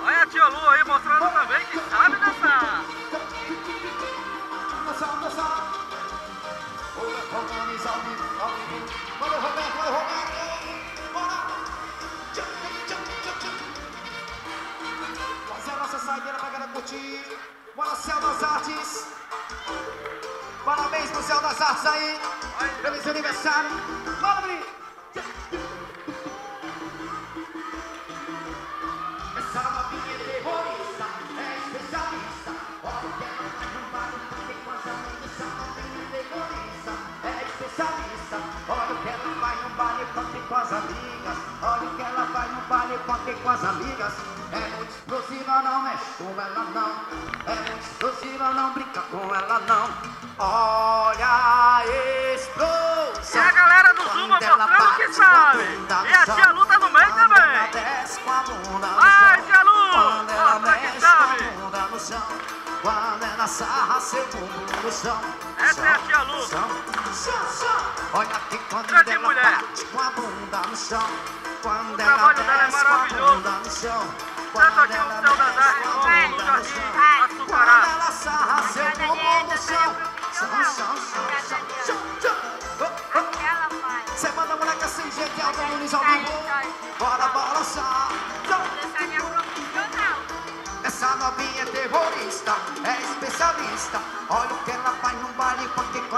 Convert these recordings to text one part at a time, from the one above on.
Olha a tia Lu aí mostrando curtir. Bora, Céu das Artes. Parabéns pro Céu das Artes aí. Feliz aniversário. Bora, menino. Essa novinha é terrorista, é especialista. Olha o que ela faz no baile, porque com as amigas. Essa novinha é terrorista, é especialista. Olha o que ela faz baile, porque com as amigas. Olha o que ela com as amigas. É muito explosiva, não mexe com ela não. É muito explosiva, não brinca com ela não. Olha a explosão. E a galera do ela mostrando que sabe. E a tia sarra seu bumbum no chão. Essa é a tia Lu. Chão, chão, chão. Olha que quando Grande ela mulher. bate com a bunda no chão. Quando O ela trabalho dela é desce com a maravilhoso. bunda no chão. Tanto aqui Quando no ela desce com a no Jardim chão. Quando ela sarra seu bumbum no chão. Chão, chão, chão, chão, chão. Você manda moleca sem jeito, ao Sai, vivo.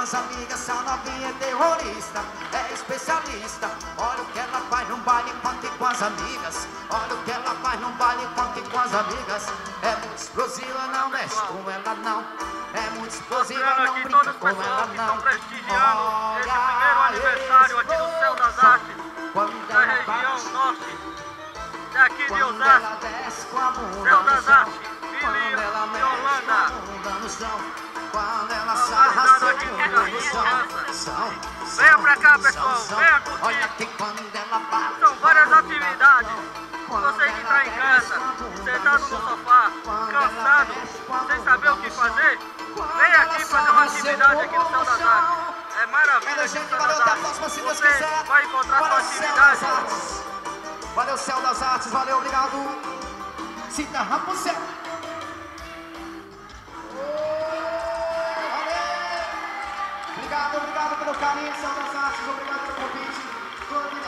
As amigas. Essa novinha é terrorista, é especialista. Olha o que ela faz no baile, porque com as amigas. Olha o que ela faz no baile, porque com as amigas. É muito explosiva, não mexe com ela não. É muito explosiva, não brinca com ela não. prestigiando esse Olha primeiro aniversário aqui no Céu das. Artes, Quando da região norte, daqui de Osasco. Céu das Artes, Vila a Holanda. Venha pra cá, pessoal, venha curtir. São várias atividades. Você que está em casa, sentado no sofá, cansado, sem saber o que fazer, vem aqui fazer uma atividade aqui no Céu das chão. Artes. É maravilha aqui no gente. Céu Valeu. das Até a Artes. próxima, se Deus Você vai encontrar sua Céu atividade. Valeu, Céu das Artes. Valeu, obrigado. Cita Rapunzel. Valeu. Obrigado, obrigado pelo carinho, Artes. Obrigado pelo convite.